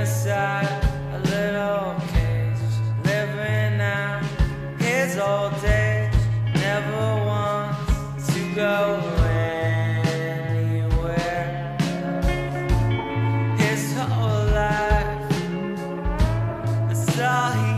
inside a little cage, living out his old days, never wants to go anywhere. His whole life, that's all he.